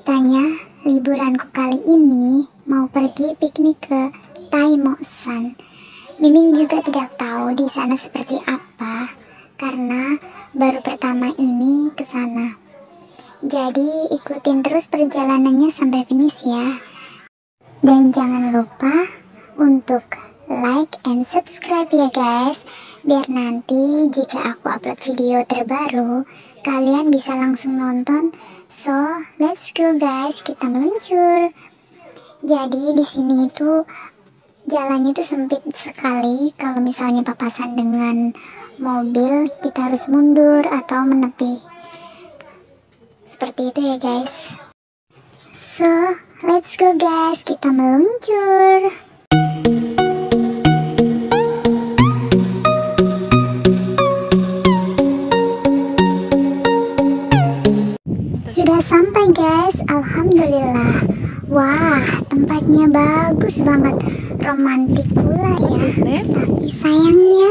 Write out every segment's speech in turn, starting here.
ceritanya liburanku kali ini mau pergi piknik ke Taimosan Mimin juga tidak tahu di sana seperti apa Karena baru pertama ini ke sana. Jadi ikutin terus perjalanannya sampai finish ya. Dan jangan lupa untuk like and subscribe ya guys. Biar nanti jika aku upload video terbaru kalian bisa langsung nonton so let's go guys. Kita meluncur. Jadi di sini itu jalannya itu sempit sekali. Kalau misalnya papasan dengan mobil kita harus mundur atau menepi. Seperti itu ya guys. So let's go guys. Kita meluncur Alhamdulillah. Wah, tempatnya bagus banget. Romantis pula ya. Tapi sayangnya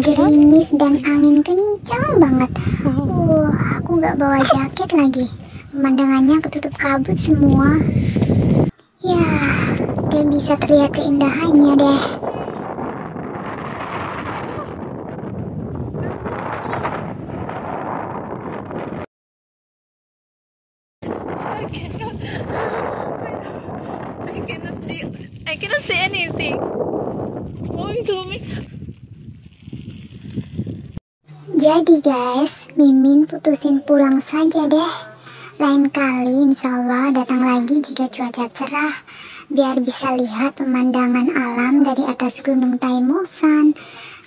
gerimis dan angin kencang banget. Wah, aku gak bawa jaket lagi. Pemandangannya ketutup kabut semua. Ya, gak bisa terlihat keindahannya deh I cannot see. I cannot see anything. Jadi guys, Mimin putusin pulang saja deh. Lain kali insya Allah datang lagi jika cuaca cerah. Biar bisa lihat pemandangan alam dari atas gunung Taimosan.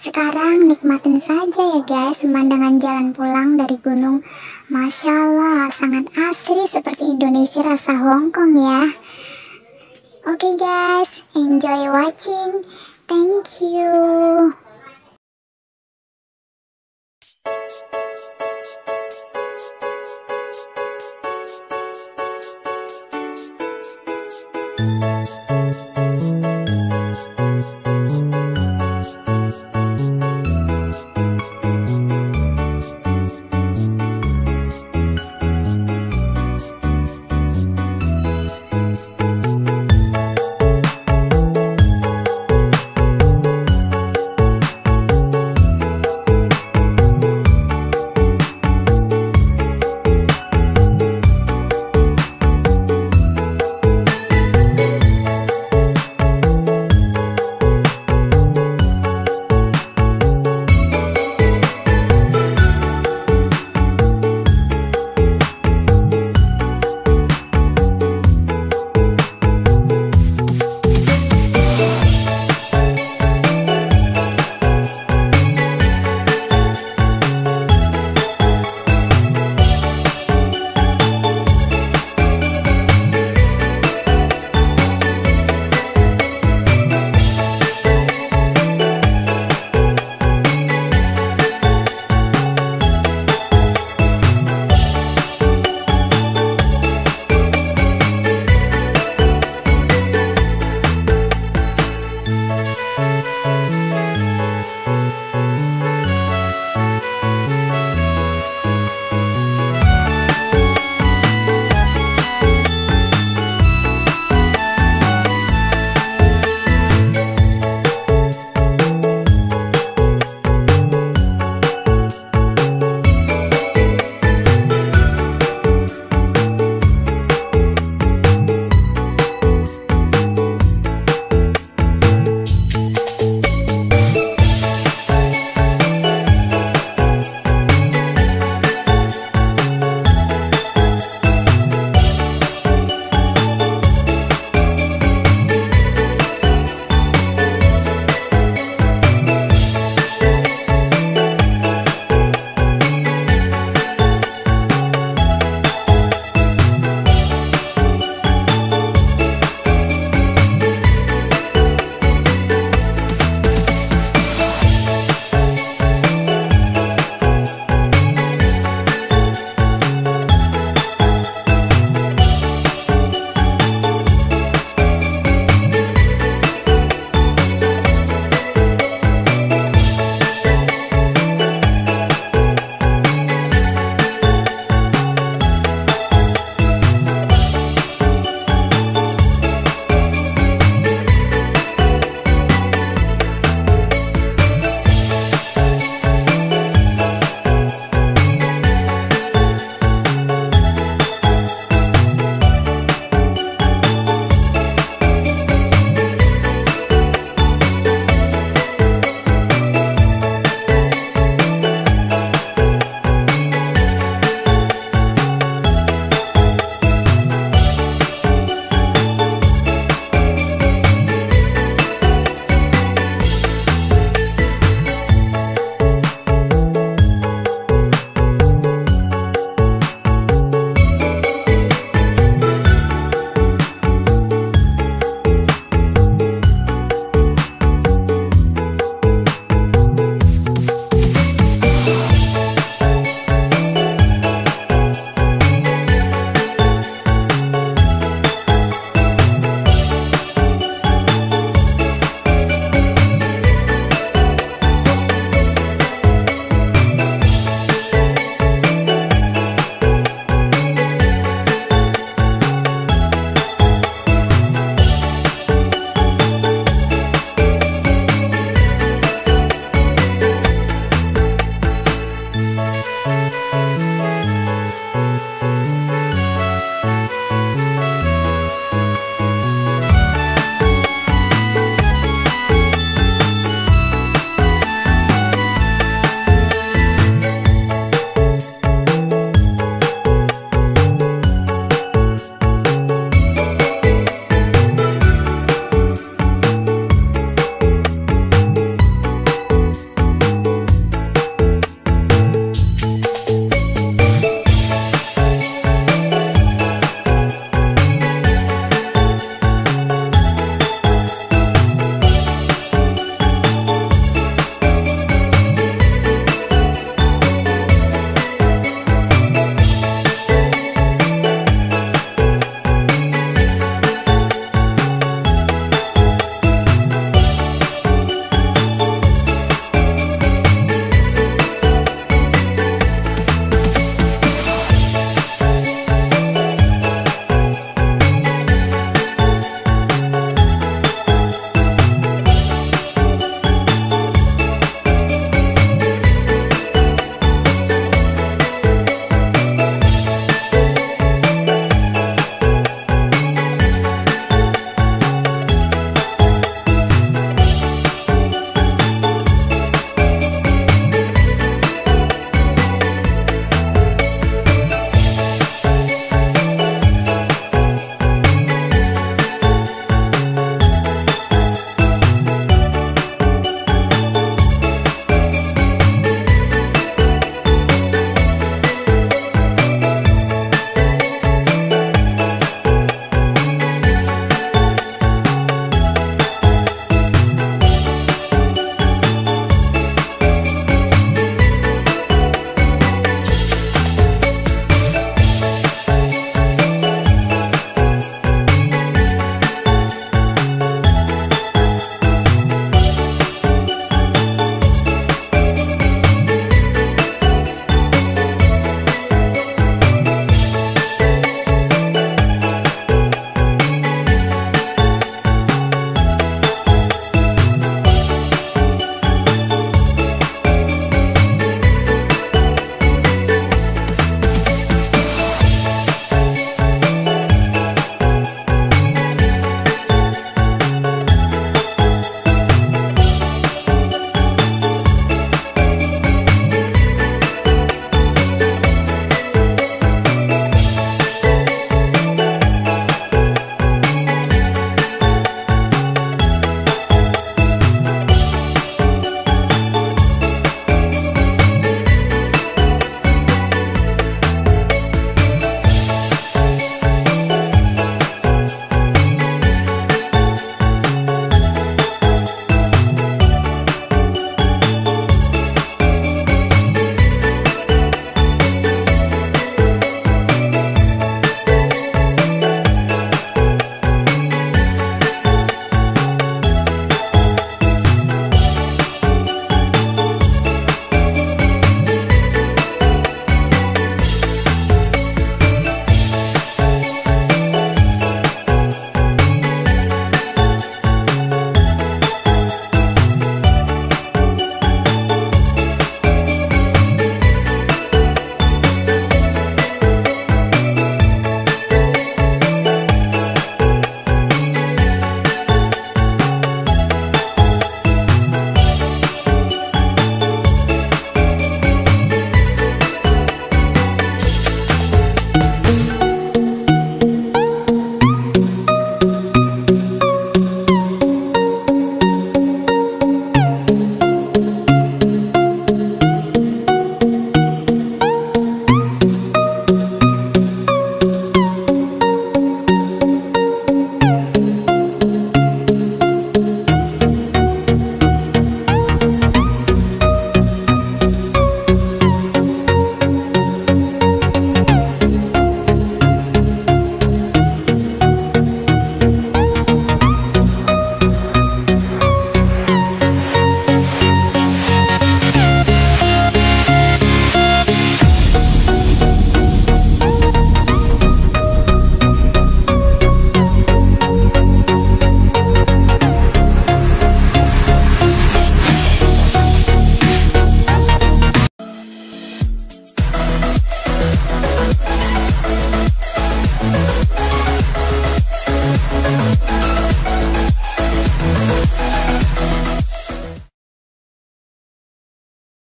Sekarang nikmatin saja ya guys pemandangan jalan pulang dari gunung. Masya Allah, sangat asri seperti Indonesia rasa Hongkong ya. Oke okay guys, enjoy watching. Thank you.